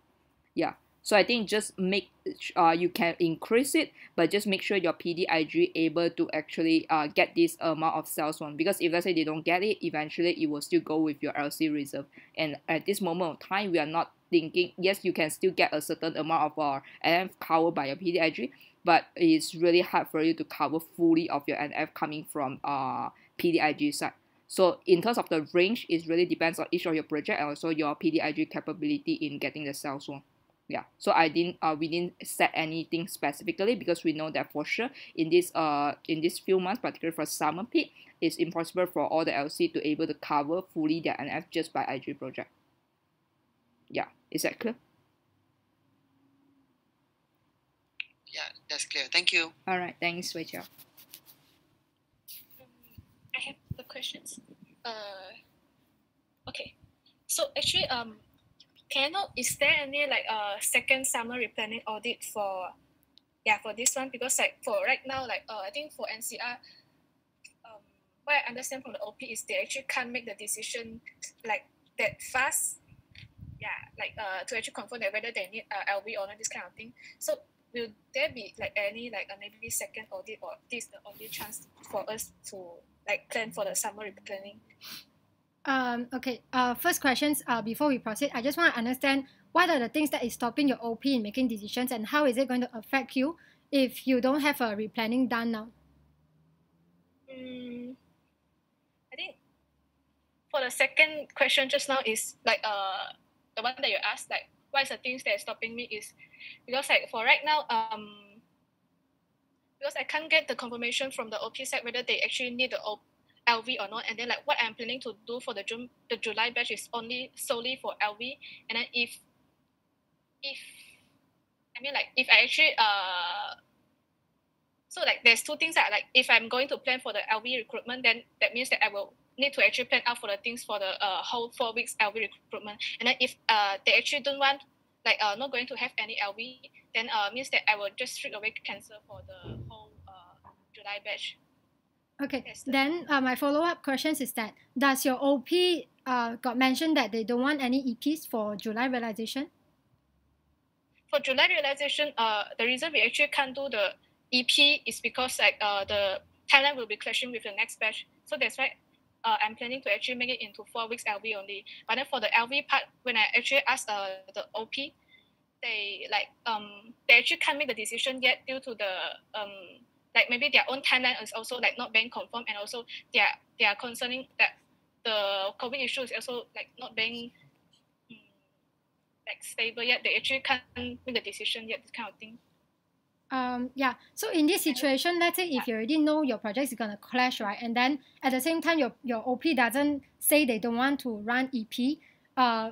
Yeah. So I think just make uh you can increase it, but just make sure your PDIG able to actually uh get this amount of sales one because if let's say they don't get it, eventually it will still go with your LC reserve. And at this moment of time, we are not thinking yes you can still get a certain amount of uh NF covered by your PDIG, but it's really hard for you to cover fully of your NF coming from uh PDIG side. So in terms of the range, it really depends on each of your project and also your PDIG capability in getting the sales one. Yeah. So I didn't uh we didn't set anything specifically because we know that for sure in this uh in this few months, particularly for summer peak, it's impossible for all the LC to able to cover fully their NF just by IG project. Yeah. Is that clear? Yeah, that's clear. Thank you. All right. Thanks, Rachel. Um, I have the questions. Uh, okay. So actually, um, can I know is there any like uh second summer replanning audit for, yeah, for this one because like for right now like uh I think for NCR, um, what I understand from the OP is they actually can't make the decision like that fast. Yeah, like uh to actually confirm that whether they need uh, LV or not this kind of thing. So will there be like any like uh, maybe second audit or this the only chance for us to like plan for the summer replanning? Um, okay, uh, first questions, uh, before we proceed, I just want to understand what are the things that is stopping your OP in making decisions and how is it going to affect you if you don't have a replanning done now? Mm, I think for the second question just now is like uh the one that you asked like what is the things that is stopping me is because like for right now um because I can't get the confirmation from the OP side whether they actually need the O- LV or not and then like what I'm planning to do for the June the July batch is only solely for LV and then if if I mean like if I actually uh so like there's two things that like if I'm going to plan for the LV recruitment, then that means that I will need to actually plan out for the things for the uh, whole four weeks LV recruitment. And then if uh they actually don't want like uh not going to have any LV, then uh means that I will just straight away cancel for the whole uh July batch. Okay, Yes, the- then uh, my follow-up questions is that does your OP uh, got mentioned that they don't want any EPs for July realization? For July realization, uh the reason we actually can't do the EP is because like uh the timeline will be clashing with the next batch. So that's why uh, I'm planning to actually make it into four weeks LV only. But then for the LV part, when I actually asked uh, the OP, they like um they actually can't make the decision yet due to the um like maybe their own timeline is also like not being confirmed and also they are they are concerning that the COVID issue is also like not being mm, like stable yet. They actually can't make the decision yet. This kind of thing. Um, yeah. So in this situation, let's say if you already know your project is gonna clash, right, and then at the same time your your OP doesn't say they don't want to run EP, uh,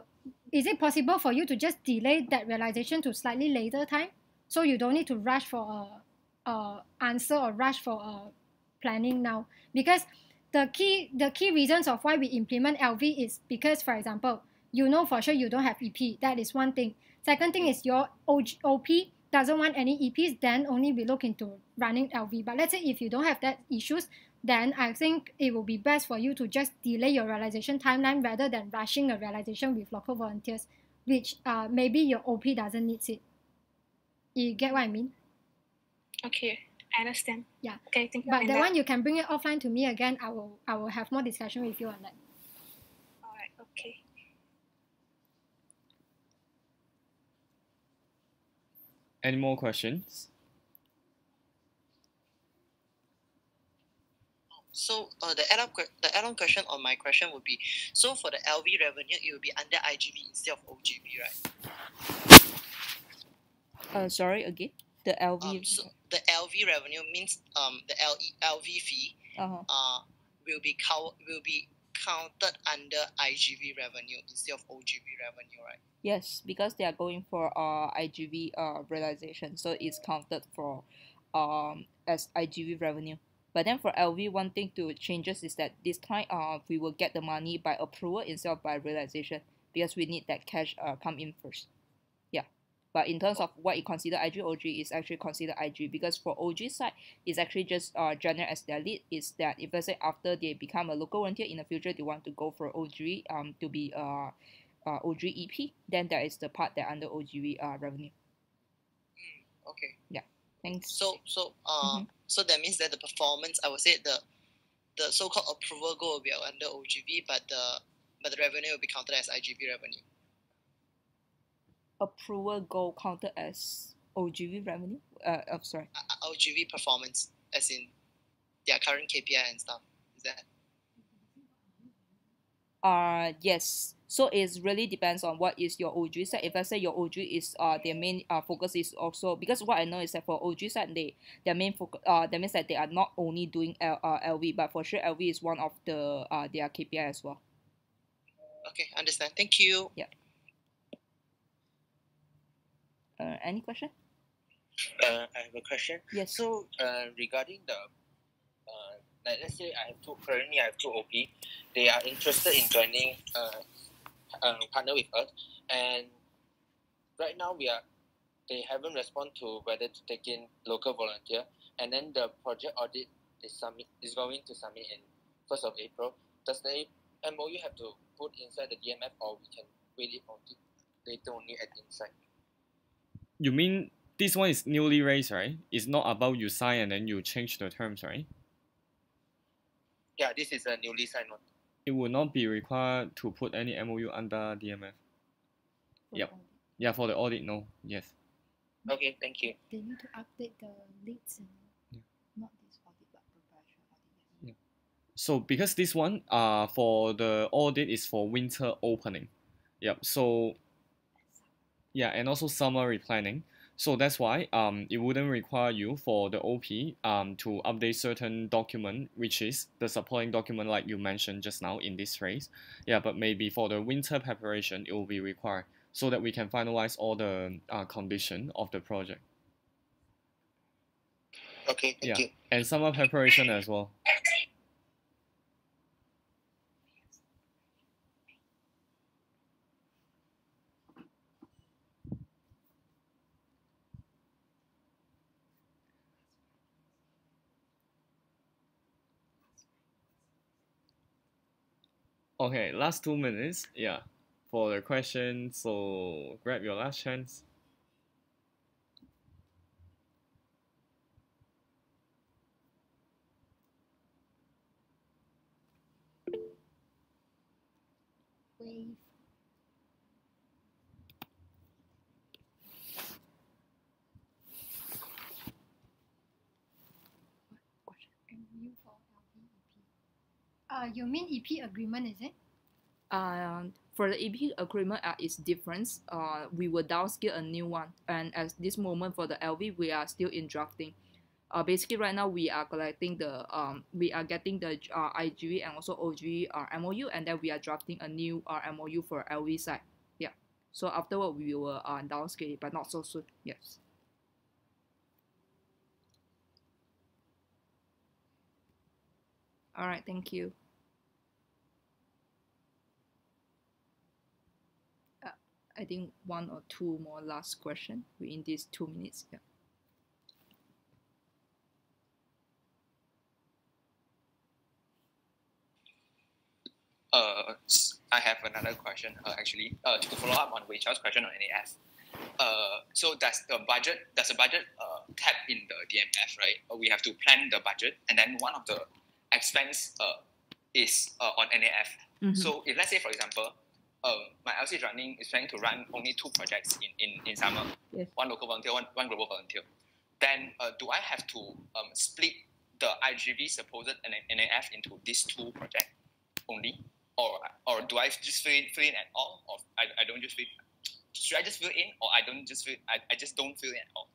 is it possible for you to just delay that realization to slightly later time, so you don't need to rush for a, a answer or rush for a planning now? Because the key the key reasons of why we implement LV is because, for example, you know for sure you don't have EP. That is one thing. Second thing is your OP doesn't want any EPs, then only we look into running LV. But let's say if you don't have that issues, then I think it will be best for you to just delay your realization timeline rather than rushing a realization with local volunteers, which uh, maybe your OP doesn't need it. You get what I mean? Okay, I understand. Yeah. Okay, thank you. But that Amanda. one you can bring it offline to me again. I will I will have more discussion with you on that. Alright. Okay. Any more questions? So uh, the add-on the add-on question on my question would be, so for the LV revenue, it will be under IGV instead of OGV, right? Uh, sorry again. The LV. Um, so the LV revenue means um the LE, LV fee uh-huh. uh will be count will be counted under IGV revenue instead of OGV revenue, right? Yes, because they are going for uh IGV uh realization, so it's counted for um as IGV revenue. But then for LV, one thing to changes is that this time uh we will get the money by approval instead of by realization because we need that cash uh come in first. But in terms of what you consider IG OG is actually considered IG because for OG side it's actually just uh general as their lead is that if let's say after they become a local volunteer in the future they want to go for OG um to be uh uh, OG EP, then that is the part that under OGV uh, revenue. Mm, okay. Yeah. Thanks. So so uh Mhm. so that means that the performance I would say the the so-called approval goal will be under OGV, but the but the revenue will be counted as IGV revenue. Approval goal counted as OGV revenue. Uh, oh, sorry. Uh, uh, OGV performance, as in their current KPI and stuff. Is that Uh yes. So it really depends on what is your OG side. If let's say your OG is uh their main uh focus is also because what I know is that for OG side they their main focus uh that means that they are not only doing L, uh, LV but for sure LV is one of the uh their KPI as well. okay? Understand. Thank you. Uh, any question? Uh, I have a question. Yes. So, uh, regarding the, uh, like let's say I have two currently I have two OP, they are interested in joining, uh, uh, partner with us, and right now we are, they haven't responded to whether to take in local volunteer, and then the project audit is submit is going to submit in first of April. Does the MOU have to put inside the DMF, or we can wait it on later only at inside? You mean this one is newly raised, right? It's not about you sign and then you change the terms, right? Yeah, this is a newly signed one. It will not be required to put any MOU under DMF. Yep. Yeah, for the audit, no. Yes. Okay, thank you. They need to update the leads and Yeah. not this audit but preparation audit. So because this one, uh, for the audit is for winter opening. Yep. So yeah, and also summer replanning. So that's why um it wouldn't require you for the OP um to update certain document, which is the supporting document like you mentioned just now in this phrase. Yeah, but maybe for the winter preparation it will be required so that we can finalize all the uh, condition of the project. Okay, thank Yeah. you. And summer preparation as well. Okay, last two minutes. Yeah, for the question. So grab your last chance. Uh, you mean EP agreement, is it? Um, for the EP agreement uh, is different. Uh, we will downscale a new one, and at this moment for the LV, we are still in drafting. Uh, basically right now we are collecting the um we are getting the uh, IGV and also OG uh, MOU, and then we are drafting a new uh, MOU for LV side. Yeah. So afterward we will uh downscale, it, but not so soon. Yes. All right. Thank you. I think one or two more last question within these two minutes. Yeah. Uh, I have another question. Uh, actually, uh, to follow up on Wei Chao's question on NAF. Uh, so does the budget does the budget uh, cap in the DMF right? Uh, we have to plan the budget, and then one of the expense uh, is uh, on NAF. Mhm. So if let's say for example, um, my LC is running is planning to run only two projects in, in, in summer. Yes. One local volunteer, one, one global volunteer. Then uh, do I have to um, split the IGV supposed and NAF into these two projects only? Or, or do I just fill in, fill in at all? Or I, I don't just fill in? Should I just fill in or I don't just fill I, I just don't fill in at all?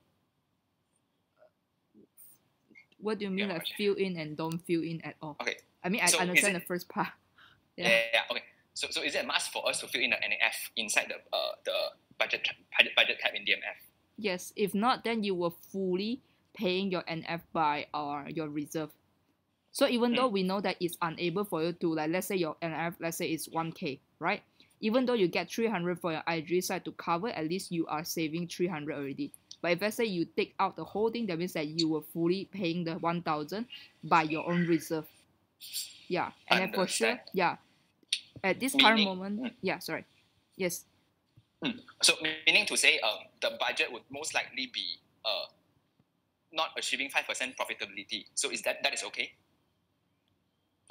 What do you mean Yeah, like okay. fill in and don't fill in at all? Okay. I mean, I So understand it- the first part. Yeah. yeah, yeah, okay. So, so is it a must for us to fill in the NAF inside the uh, the budget budget, budget cap in DMF? Yes. If not, then you were fully paying your NF by uh, your reserve. So even though we know that it's unable for you to like let's say your NF let's say it's 1k, right? Even though you get 300 for your IG side to cover, at least you are saving 300 already. But if let's say you take out the whole thing, that means that you were fully paying the 1000 by your own reserve. Yeah. And then for sure, yeah. At this current moment, Mm. yeah, sorry. Yes. So meaning to say, um, the budget would most likely be uh, not achieving five percent profitability. So is that that is okay?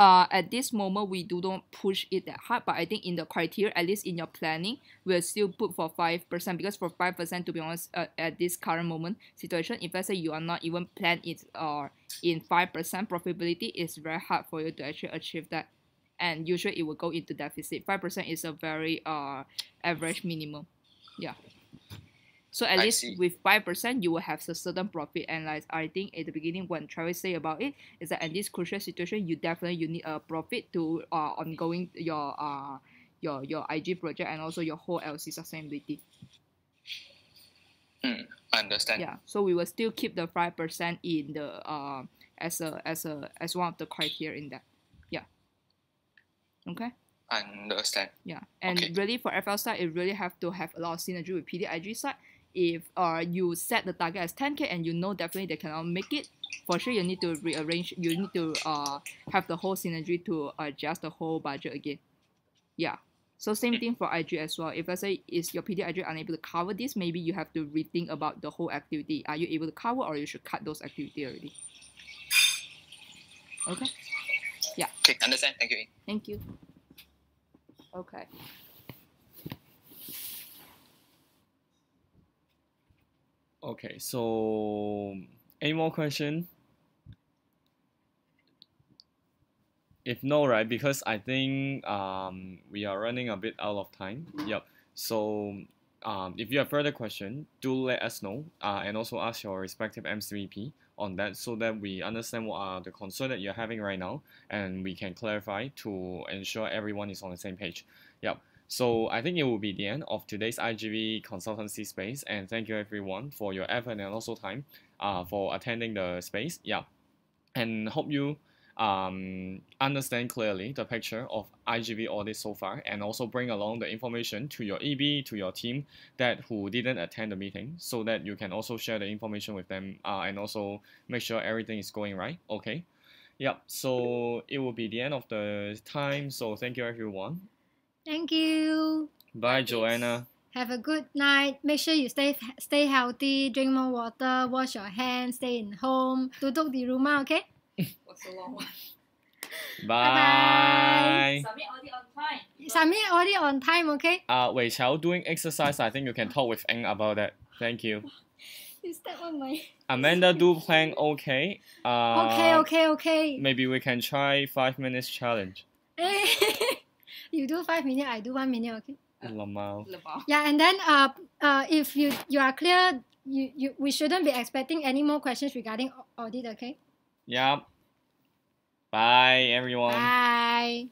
uh, at this moment we do not push it that hard but i think in the criteria at least in your planning we'll still put for 5% because for 5% to be honest uh, at this current moment situation if let's say you are not even plan it uh, in 5% profitability it's very hard for you to actually achieve that and usually it will go into deficit 5% is a very uh, average minimum yeah so at I least see. with five percent, you will have a certain profit. And like I think at the beginning when Travis say about it, is that in this crucial situation, you definitely you need a profit to uh ongoing your uh your your IG project and also your whole LC sustainability. I understand. Yeah. So we will still keep the five percent in the uh as a as a as one of the criteria in that. Okay. Understand. Yeah, and Okay. really for FL side, it really have to have a lot of synergy with PDIG side. If uh you set the target as 10k and you know definitely they cannot make it, for sure you need to rearrange. You need to uh have the whole synergy to adjust the whole budget again. Yeah. So same thing for IG as well. If I say is your PDIG unable to cover this, maybe you have to rethink about the whole activity. Are you able to cover or you should cut those activity already? Okay. Okay, understand. Thank you. Thank you. Okay. Okay, so any more question? If no, right, because I think um, we are running a bit out of time. Yep. So um, if you have further question, do let us know uh, and also ask your respective M3P on that so that we understand what are the concern that you're having right now and we can clarify to ensure everyone is on the same page. Yep. So I think it will be the end of today's IGV consultancy space and thank you everyone for your effort and also time uh, for attending the space. Yeah. And hope you um, understand clearly the picture of IGV audit so far and also bring along the information to your EB, to your team that who didn't attend the meeting so that you can also share the information with them uh, and also make sure everything is going right. Okay. Yep. So it will be the end of the time. So thank you everyone. Thank you. Bye, Joanna. Have a good night. Make sure you stay stay healthy, drink more water, wash your hands, stay in home. Tutup di rumah, okay? What's the long one? Bye. Submit audit on time. Submit audit on time, okay? Uh, Wei Qiao doing exercise. I think you can talk with Eng about that. Thank you. You step on my. Amanda do plan okay. Uh, Okay, okay, okay. Maybe we can try five minutes challenge. you do five minutes, I do one minute, okay? Lamau. Lebao. Yeah, and then uh, uh, if you you are clear, you, you we shouldn't be expecting any more questions regarding audit, okay? Yep. Bye everyone. Bye.